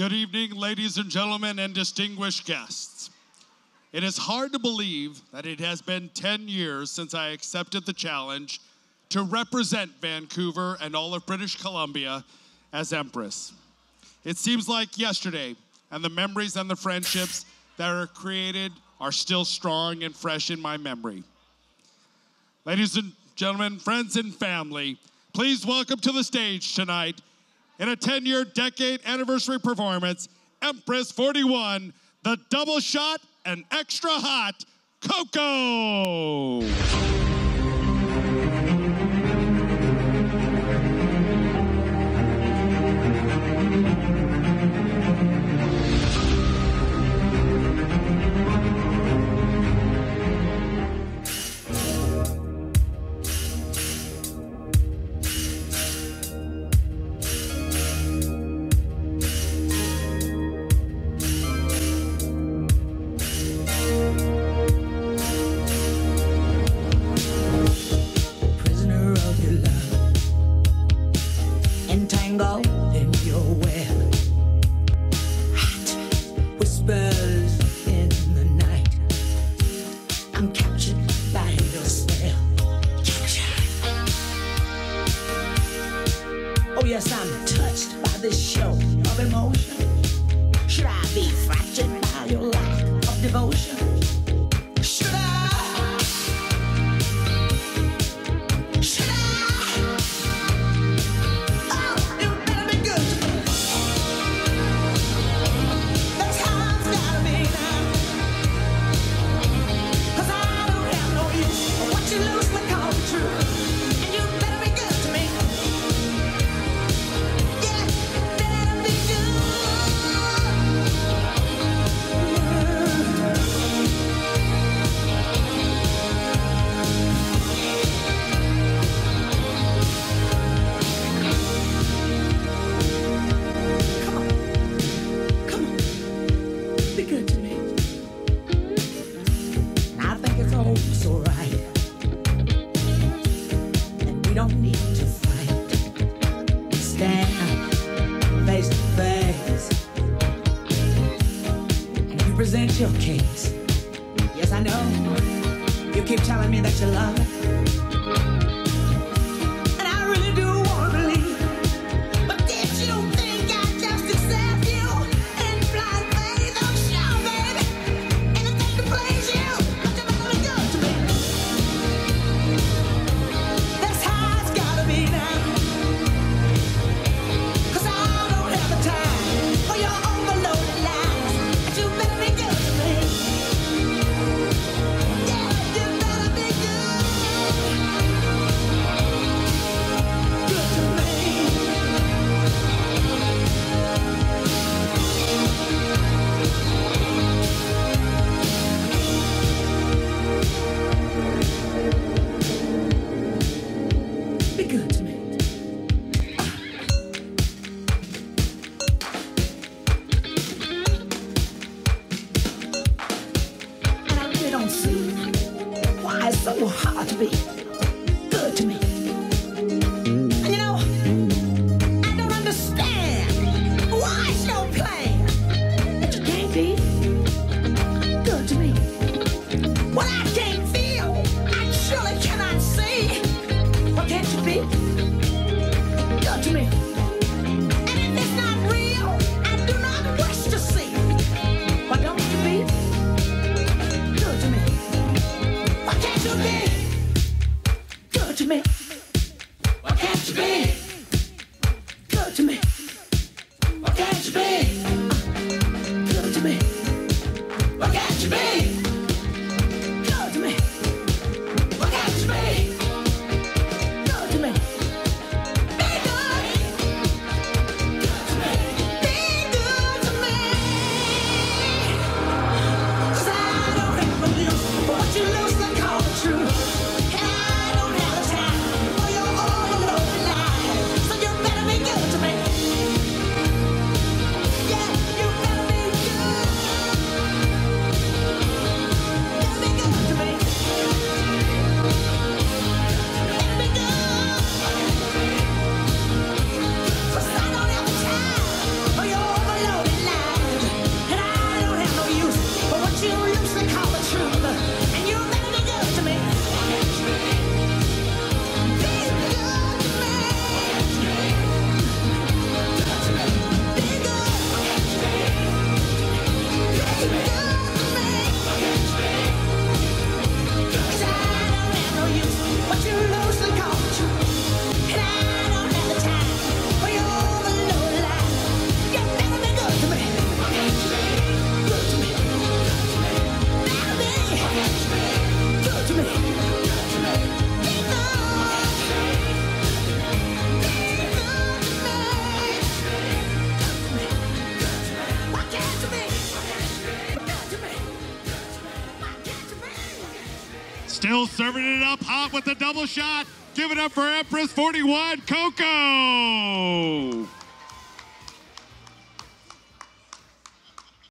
Good evening, ladies and gentlemen, and distinguished guests. It is hard to believe that it has been 10 years since I accepted the challenge to represent Vancouver and all of British Columbia as Empress. It seems like yesterday, and the memories and the friendships that are created are still strong and fresh in my memory. Ladies and gentlemen, friends and family, please welcome to the stage tonight in a 10 year decade anniversary performance, Empress 41, the double shot and extra hot Coco. Should I be fractured by your lack of devotion? Your case. Yes, I know. You keep telling me that you love it. see why it's so hard to be good to me. And you know, I don't understand why it's so plain that you can't be. me? Why can't you be? Still serving it up hot with the double shot. Give it up for Empress 41, Coco.